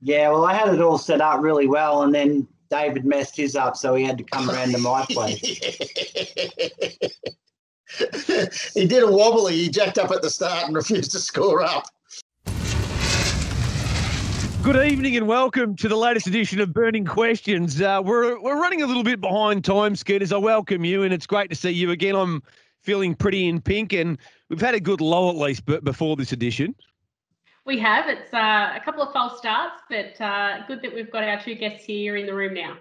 Yeah, well, I had it all set up really well, and then David messed his up, so he had to come around to my place. he did a wobbly. He jacked up at the start and refused to score up. Good evening and welcome to the latest edition of Burning Questions. Uh, we're we're running a little bit behind time, Scooters. I welcome you, and it's great to see you again. I'm feeling pretty in pink, and we've had a good low at least before this edition. We have. It's uh, a couple of false starts, but uh, good that we've got our two guests here in the room now.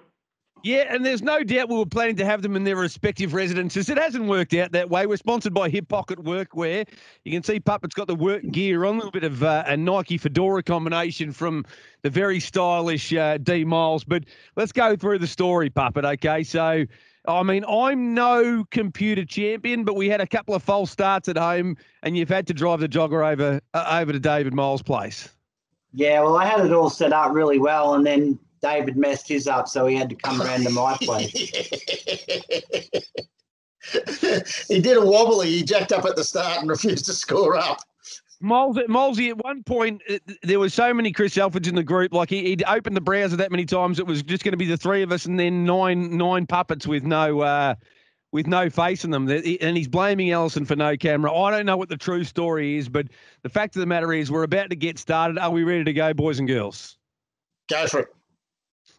Yeah, and there's no doubt we were planning to have them in their respective residences. It hasn't worked out that way. We're sponsored by Hip Pocket Workwear. You can see Puppet's got the work gear on, a little bit of uh, a Nike fedora combination from the very stylish uh, D Miles. But let's go through the story, Puppet. Okay, so I mean, I'm no computer champion, but we had a couple of false starts at home, and you've had to drive the jogger over uh, over to David Miles' place. Yeah, well, I had it all set up really well, and then David messed his up, so he had to come around to my place. he did a wobbly. He jacked up at the start and refused to score up. Molesy, at one point, there were so many Chris Alfords in the group. Like he, would opened the browser that many times, it was just going to be the three of us, and then nine nine puppets with no uh, with no face in them. And he's blaming Ellison for no camera. I don't know what the true story is, but the fact of the matter is, we're about to get started. Are we ready to go, boys and girls? Go for it.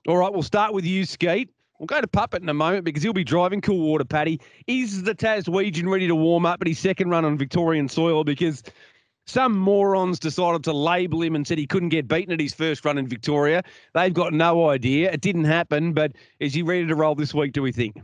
All right, we'll start with you, Skeet. We'll go to Puppet in a moment because he'll be driving cool water, Paddy. Is the Taswegian ready to warm up at his second run on Victorian soil? Because some morons decided to label him and said he couldn't get beaten at his first run in Victoria. They've got no idea. It didn't happen, but is he ready to roll this week, do we think?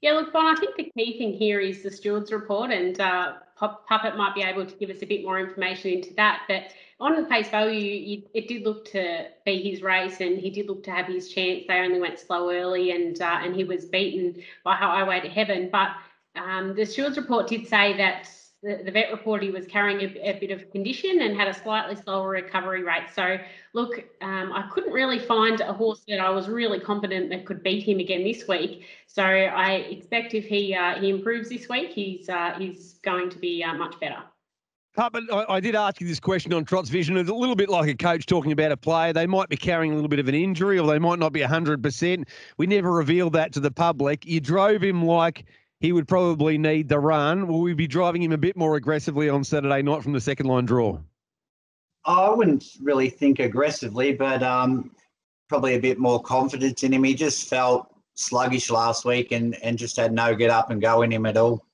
Yeah, look, Bon, I think the key thing here is the stewards report, and uh, Puppet might be able to give us a bit more information into that. But on the face value, it did look to be his race, and he did look to have his chance. They only went slow early, and uh, and he was beaten by Highway to Heaven. But um, the stewards report did say that the, the vet reported he was carrying a, a, bit of condition and had a slightly slower recovery rate. So, look, um, I couldn't really find a horse that I was really confident that could beat him again this week. So, I expect if he uh, he improves this week, he's uh, he's going to be uh, much better. But I, I, did ask you this question on Trots Vision. It's a little bit like a coach talking about a player. They might be carrying a little bit of an injury or they might not be 100%. We never reveal that to the public. You drove him like he would probably need the run. Will we be driving him a bit more aggressively on Saturday night from the second line draw? I wouldn't really think aggressively, but um, probably a bit more confidence in him. He just felt sluggish last week and, and just had no get up and go in him at all.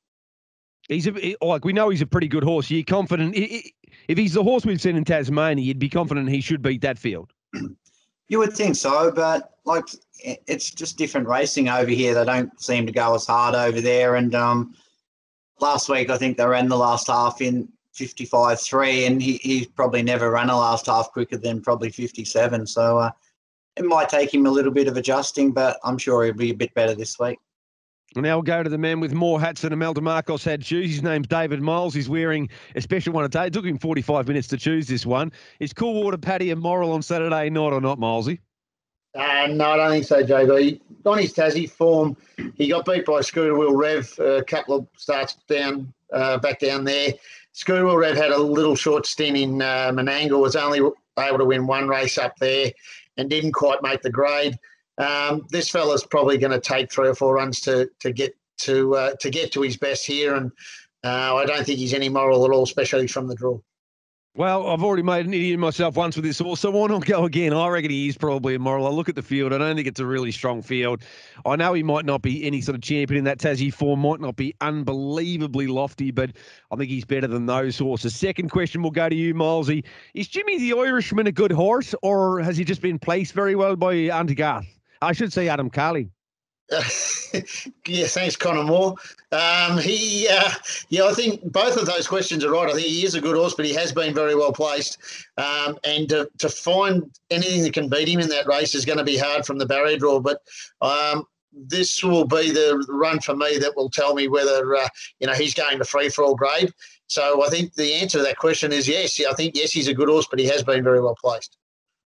He's a, like we know he's a pretty good horse. Are you confident if he's the horse we've seen in Tasmania, you'd be confident he should beat that field? You would think so, but like it's just different racing over here. They don't seem to go as hard over there. And um, last week, I think they ran the last half in 55.3, and he, he's probably never run a last half quicker than probably 57. So uh, it might take him a little bit of adjusting, but I'm sure he'll be a bit better this week. Now we'll go to the man with more hats than Imelda Marcos had shoes. His name's David Miles. He's wearing a special one today. It took him 45 minutes to choose this one. Is Cool Water Paddy and Moral on Saturday night or not, Milesy? Uh, no, I don't think so, JB. On his Tassie form, he got beat by Scooter Will Rev a couple of starts down, uh, back down there. Scooter Will Rev had a little short stint in uh, Menangle, was only able to win one race up there and didn't quite make the grade. Um, this fella's probably going to take three or four runs to to get to uh, to get to his best here, and uh, I don't think he's any moral at all, especially from the draw. Well, I've already made an idiot myself once with this horse, so why not go again? I reckon he is probably a moral. I look at the field. I don't think it's a really strong field. I know he might not be any sort of champion in that Tassie form, might not be unbelievably lofty, but I think he's better than those horses. Second question will go to you, Milesy. Is Jimmy the Irishman a good horse, or has he just been placed very well by Auntie Garth? I should say Adam Carley. yeah, thanks, Connor Moore. Um, he, uh, yeah, I think both of those questions are right. I think he is a good horse, but he has been very well placed. Um, and to, to find anything that can beat him in that race is going to be hard from the barrier draw. But um, this will be the run for me that will tell me whether uh, you know he's going to free for all grade. So I think the answer to that question is yes. I think yes, he's a good horse, but he has been very well placed.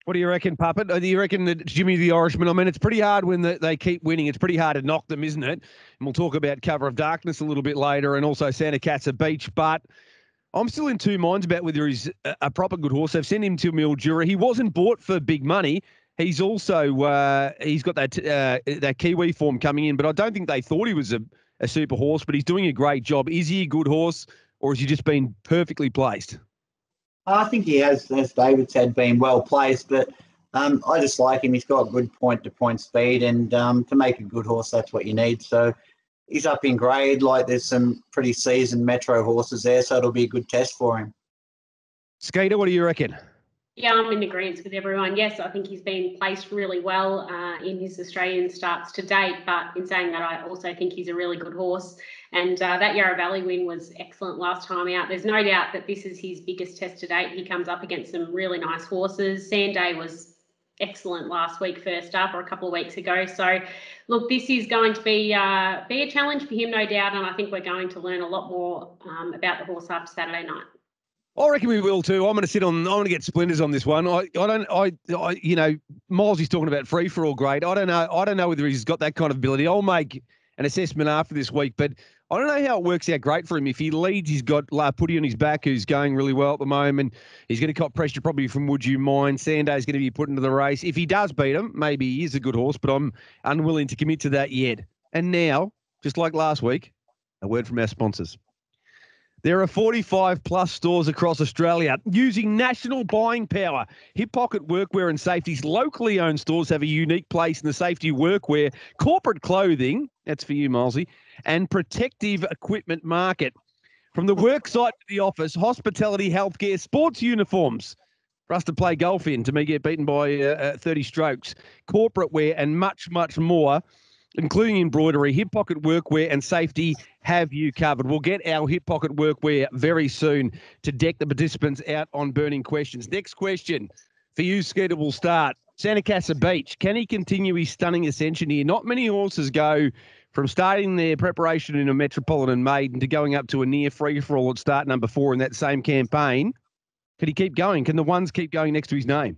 What do you reckon, Puppet? Do you reckon that Jimmy the Irishman? I mean, it's pretty hard when they keep winning. It's pretty hard to knock them, isn't it? And we'll talk about Cover of Darkness a little bit later, and also Santa Casa Beach. But I'm still in two minds about whether he's a, proper good horse. They've sent him to Mildura. He wasn't bought for big money. He's also uh, he's got that uh, that Kiwi form coming in, but I don't think they thought he was a, a super horse. But he's doing a great job. Is he a good horse, or has he just been perfectly placed? I think he has, as David said, been well placed, but um, I just like him. He's got good point to point speed, and um, to make a good horse, that's what you need. So he's up in grade. Like there's some pretty seasoned Metro horses there, so it'll be a good test for him. Skater, what do you reckon? Yeah, I'm in agreement with everyone. Yes, I think he's been placed really well uh, in his Australian starts to date. But in saying that, I also think he's a really good horse. And uh, that Yarra Valley win was excellent last time out. There's no doubt that this is his biggest test to date. He comes up against some really nice horses. Sanday was excellent last week, first up, or a couple of weeks ago. So, look, this is going to be uh, be a challenge for him, no doubt. And I think we're going to learn a lot more um, about the horse after Saturday night. I reckon we will too. I'm going to sit on. I'm going to get splinters on this one. I, I don't. I, I you know, Miles is talking about free for all grade. I don't know. I don't know whether he's got that kind of ability. I'll make an assessment after this week, but I don't know how it works out great for him. If he leads, he's got La Putty on his back, who's going really well at the moment. He's going to cop pressure probably from Would You Mind. Sanday's going to be put into the race. If he does beat him, maybe he is a good horse, but I'm unwilling to commit to that yet. And now, just like last week, a word from our sponsors. There are 45 plus stores across Australia using national buying power. Hip Pocket Workwear and Safety's locally owned stores have a unique place in the safety workwear, corporate clothing, that's for you, Milesy, and protective equipment market. From the work site to the office, hospitality, healthcare, sports uniforms for us to play golf in, to me get beaten by uh, uh 30 strokes, corporate wear, and much, much more including embroidery, hip pocket workwear, and safety, have you covered. We'll get our hip pocket workwear very soon to deck the participants out on burning questions. Next question for you, Skeeter, will start. Santa Casa Beach, can he continue his stunning ascension here? Not many horses go from starting their preparation in a Metropolitan Maiden to going up to a near free for all at start number four in that same campaign. Can he keep going? Can the ones keep going next to his name?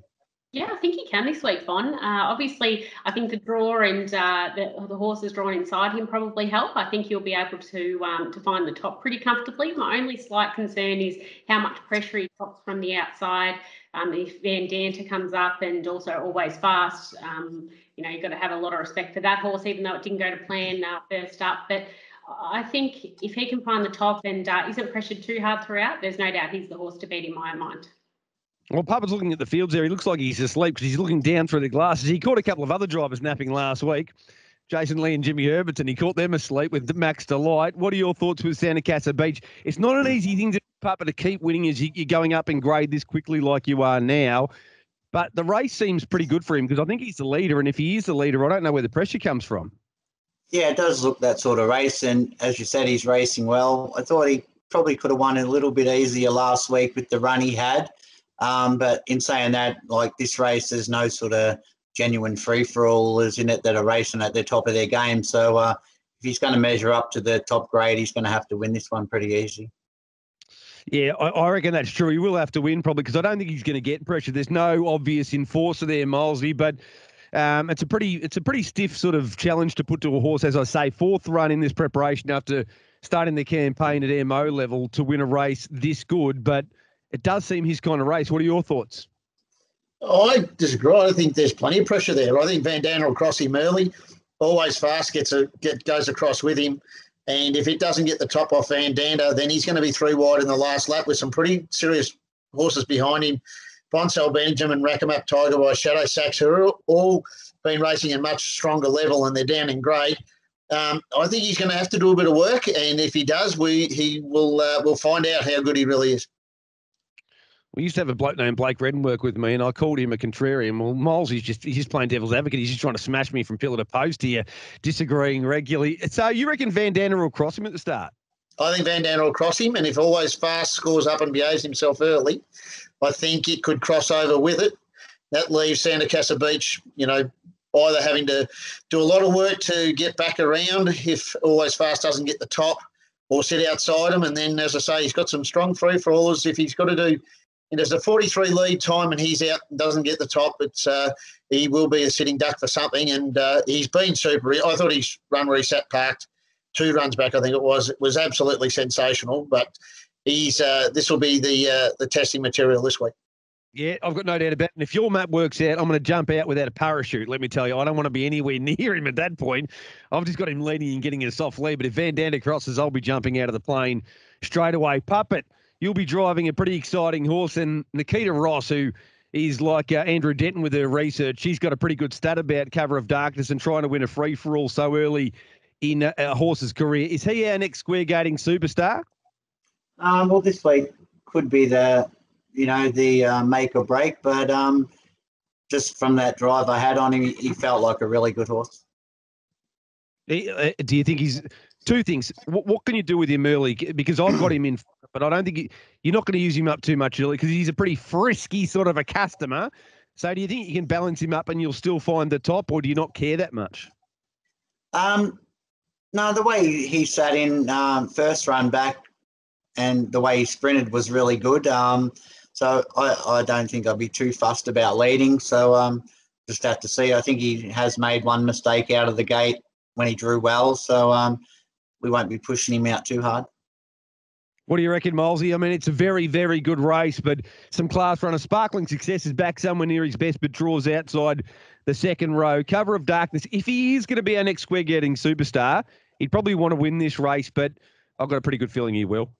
Yeah, I think he can this week, Bon. Uh, obviously, I think the draw and uh, the, the horses drawn inside him probably help. I think he'll be able to um, to find the top pretty comfortably. My only slight concern is how much pressure he tops from the outside. Um, if Vandanta comes up and also always fast, um, you know, you've got to have a lot of respect for that horse, even though it didn't go to plan uh, first up. But I think if he can find the top and uh, isn't pressured too hard throughout, there's no doubt he's the horse to beat in my mind. Well, Papa's looking at the fields there. He looks like he's asleep because he's looking down through the glasses. He caught a couple of other drivers napping last week. Jason Lee and Jimmy Herbertson. He caught them asleep with Max Delight. What are your thoughts with Santa Casa Beach? It's not an easy thing to Papa to keep winning as you're going up in grade this quickly like you are now. But the race seems pretty good for him because I think he's the leader. And if he is the leader, I don't know where the pressure comes from. Yeah, it does look that sort of race. And as you said, he's racing well. I thought he probably could have won a little bit easier last week with the run he had. Um, but in saying that, like this race, there's no sort of genuine free for allers in it that are racing at the top of their game. So uh, if he's going to measure up to the top grade, he's going to have to win this one pretty easy. Yeah, I, I reckon that's true. He will have to win probably because I don't think he's going to get pressure. There's no obvious enforcer there, Milesy, but um, it's a pretty it's a pretty stiff sort of challenge to put to a horse, as I say. Fourth run in this preparation after starting the campaign at MO level to win a race this good, but it does seem his kind of race. What are your thoughts? I disagree. I think there's plenty of pressure there. I think Vandana will cross him early. Always fast gets a get goes across with him. And if it doesn't get the top off Vandana, then he's going to be three wide in the last lap with some pretty serious horses behind him. Bonsell Benjamin, Rackham up, Tiger by Shadow Sachs, who are all been racing a much stronger level and they're down in grade. Um, I think he's going to have to do a bit of work, and if he does, we he will uh, we'll find out how good he really is we used to have a bloke named Blake Redden work with me, and I called him a contrarian. Well, Miles, he's just he's playing devil's advocate. He's just trying to smash me from pillar to post here, disagreeing regularly. So you reckon Van Danner will cross him at the start? I think Van Danner will cross him, and if always fast scores up and behaves himself early, I think it could cross over with it. That leaves Santa Casa Beach, you know, either having to do a lot of work to get back around if always fast doesn't get the top, or sit outside him. And then, as I say, he's got some strong free for allers. If he's got to do and there's a 43 lead time and he's out and doesn't get the top, it's uh, he will be a sitting duck for something. And uh, he's been super. I thought his run where he sat parked two runs back, I think it was, it was absolutely sensational. But he's uh, this will be the uh, the testing material this week. Yeah, I've got no doubt about it. And if your map works out, I'm going to jump out without a parachute. Let me tell you, I don't want to be anywhere near him at that point. I've just got him leading and getting a soft lead. But if Van Dander crosses, I'll be jumping out of the plane straight away. Puppet, you'll be driving a pretty exciting horse. And Nikkita Ross, who is like uh, Andrew Denton with her research, she's got a pretty good stat about Cover of Darkness and trying to win a free for all so early in a, a horse's career. Is he our next square gaiting superstar? Um, well, this week could be the you know, the uh, make or break. But um, just from that drive I had on him, he, he felt like a really good horse. Uh, do you think he's two things? What, what, can you do with him early? Because I've got him in, but I don't think he, you're not going to use him up too much early because he's a pretty frisky sort of a customer. So do you think you can balance him up and you'll still find the top, or do you not care that much? Um, no, the way he sat in um, first run back and the way he sprinted was really good. Um, so I, I don't think I'd be too fussed about leading. So um, just have to see. I think he has made one mistake out of the gate when he drew well. So um, we won't be pushing him out too hard. What do you reckon, Molesy? I mean, it's a very, very good race, but some class runner. Sparkling Success is back somewhere near his best, but draws outside the second row. Cover of Darkness. If he is going to be our next square gaiting superstar, he'd probably want to win this race, but I've got a pretty good feeling he will.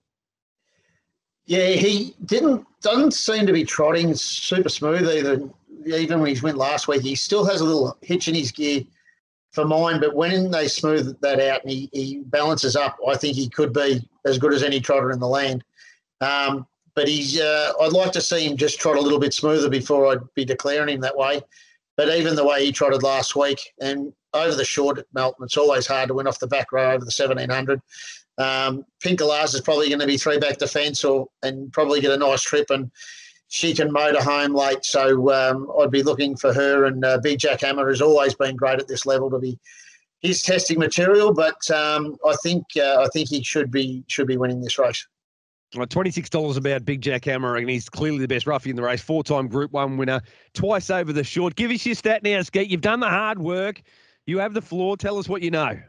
Yeah, he didn't doesn't seem to be trotting super smooth either. Even when he went last week, he still has a little hitch in his gear for mine. But when they smooth that out and he, he balances up, I think he could be as good as any trotter in the land. Um, but he's uh, I'd like to see him just trot a little bit smoother before I'd be declaring him that way. But even the way he trotted last week and over the short at Melton, it's always hard to win off the back row over the 1700. Um, Pinkalaz is probably going to be three back defence or and probably get a nice trip and she can motor home late. So um, I'd be looking for her. And uh, Big Jack Hammer has always been great at this level to be his testing material. But um, I think uh, I think he should be should be winning this race. Well, Twenty-six dollars about Big Jack Hammer, and he's clearly the best roughie in the race. Four-time Group One winner, twice over the short. Give us your stat now, Skeet. You've done the hard work. You have the floor. Tell us what you know.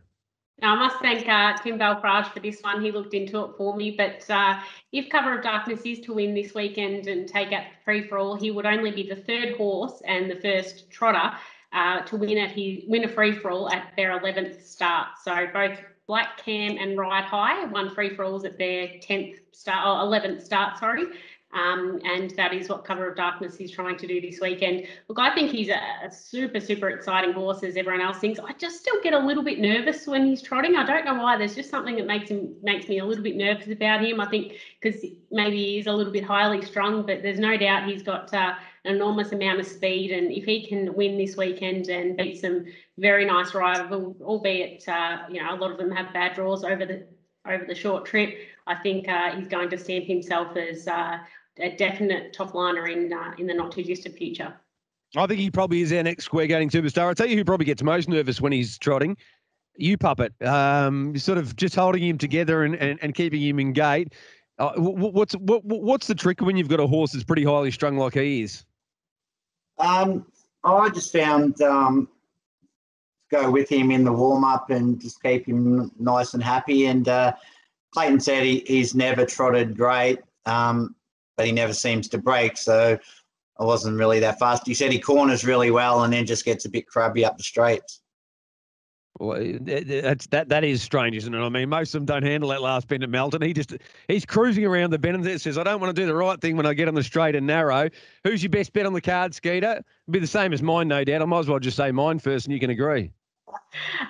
Now, I must thank uh, Tim Belfrage for this one. He looked into it for me. But uh, if Cover of Darkness is to win this weekend and take out the free for all, he would only be the third horse and the first trotter uh, to win at his win a free for all at their 11th start. So both Black Cam and Ride High won free for alls at their 10th start or 11th start. Sorry, um, and that is what Cover of Darkness is trying to do this weekend. Look, I think he's a, a, super, super exciting horse, as everyone else thinks. I just still get a little bit nervous when he's trotting. I don't know why. There's just something that makes him makes me a little bit nervous about him. I think because maybe he's a little bit highly strung, but there's no doubt he's got uh, an enormous amount of speed. And if he can win this weekend and beat some very nice rivals, albeit uh, you know a lot of them have bad draws over the over the short trip. I think uh, he's going to stamp himself as uh, a definite top liner in uh, in the not too distant future. I think he probably is our next square gaiting superstar. I'll tell you who probably gets most nervous when he's trotting. You puppet, um, sort of just holding him together and, and, and keeping him in gait. Uh, what's what, what's the trick when you've got a horse that's pretty highly strung like he is? Um, I just found um, go with him in the warm up and just keep him nice and happy. And uh, Clayton said he, he's never trotted great. Um, but he never seems to break. So I wasn't really that fast. He said he corners really well and then just gets a bit crabby up the straights. Well, eh, eh, eh, that's that that is strange, isn't it? I mean, most of them don't handle that last bend at Melton. He just he's cruising around the bend and says, "I don't want to do the right thing when I get on the straight and narrow." Who's your best bet on the card, Skeeter? It'd be the same as mine, no doubt. I might as well just say mine first, and you can agree.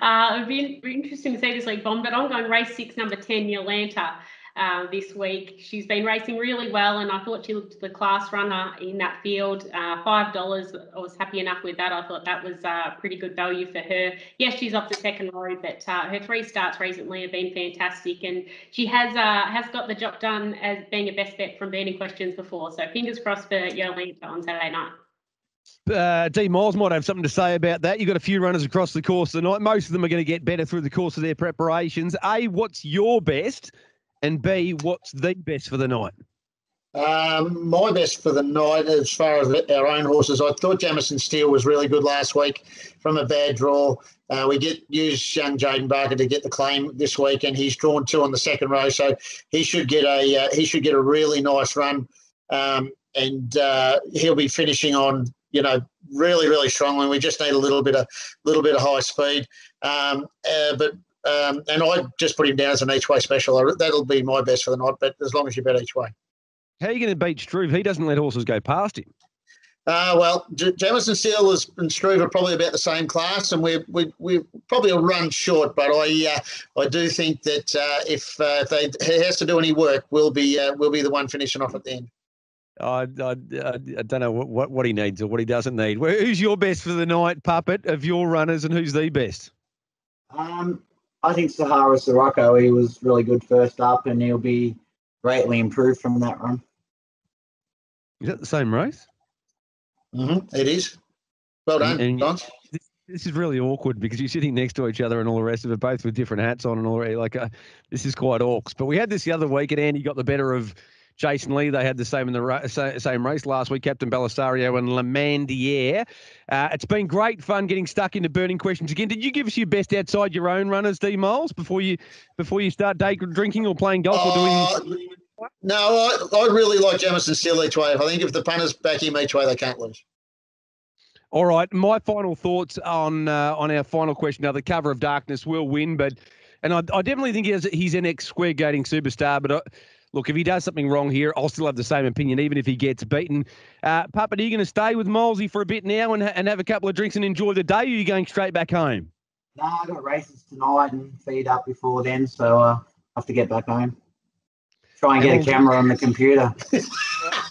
Uh, it'd be interesting to see this week, Bon, but I'm going race six, number ten, Yolanta uh, this week. She's been racing really well, and I thought she looked the class runner in that field. Uh, Five dollars, I was happy enough with that. I thought that was uh, pretty good value for her. Yes, she's off the second row, but uh, her three starts recently have been fantastic, and she has uh, has got the job done as being a best bet from burning questions before. So fingers crossed for Yolanta on Saturday night. Uh, D Miles might have something to say about that. You've got a few runners across the course tonight. Most of them are going to get better through the course of their preparations. A, what's your best? And B, what's the best for the night? Um, my best for the night, as far as our own horses, I thought Jamison Steel was really good last week from a bad draw. Uh, we get used young Jaden Barker to get the claim this week, and he's drawn two on the second row, so he should get a uh, he should get a really nice run, um, and uh, he'll be finishing on you know really really strongly. We just need a little bit of little bit of high speed, um, uh, but um, and I just put him down as an each way special. That'll be my best for the night, but as long as you bet each way. How are you going to beat Struve? He doesn't let horses go past him. Uh, well, J- Jamison Steel is, and Struve are probably about the same class, and we're we we probably a run short. But I uh, I do think that uh, if uh, if they he has to do any work, we'll be uh, we'll be the one finishing off at the end. I, I, I don't know what, what he needs or what he doesn't need. Who's your best for the night, puppet of your runners, and who's the best? Um, I think Sahara Sirocco. He was really good first up, and he'll be greatly improved from that run. Is that the same race? Mm-hmm. It is. Well done, and, Don. This, this, is really awkward because you're sitting next to each other and all the rest of it, both with different hats on and all. Like, uh, this is quite awks. But we had this the other week, and Andy got the better of Jason Lee. They had the same in the ra- same race last week. Captain Belisario and Lamandiere. Uh, it's been great fun getting stuck into burning questions again. Did you give us your best outside your own runners, D Miles, before you before you start day drinking or playing golf or doing? Uh, no, I, I really like Jamison Steel each way. I think if the punters back him each way, they can't lose. All right, my final thoughts on uh, on our final question. Now, the cover of darkness will win, but and I, I definitely think he has, he's an ex square gaiting superstar. But uh, look, if he does something wrong here, I'll still have the same opinion, even if he gets beaten. Uh, Puppet, are you going to stay with Molesy for a bit now and, and have a couple of drinks and enjoy the day, or are you going straight back home? No, I got races tonight and feed up before then, so uh, I have to get back home. Try and get a camera on the computer.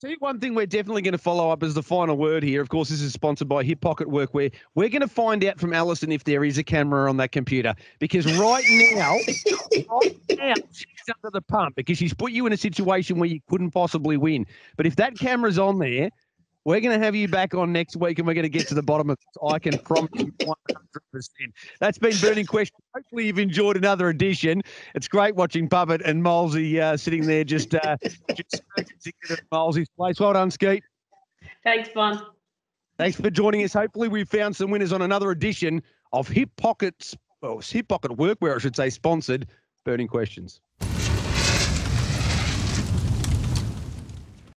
Tell you one thing we're definitely going to follow up as the final word here. Of course, this is sponsored by Hip Pocket Workwear. We're going to find out from Alison if there is a camera on that computer because right now, right now, she's under the pump because she's put you in a situation where you couldn't possibly win. But if that camera's on there, we're going to have you back on next week and we're going to get to the bottom of this. I can promise you 100%. That's been Burning Question. Hopefully, you've enjoyed another edition. It's great watching Puppet and Molesy uh, sitting there just, uh, just Molesy's place. Well done, Skeet. Thanks, Bon. Thanks for joining us. Hopefully, we've found some winners on another edition of Hip Pockets, well, Hip Pocket Workwear, I should say, sponsored Burning Questions.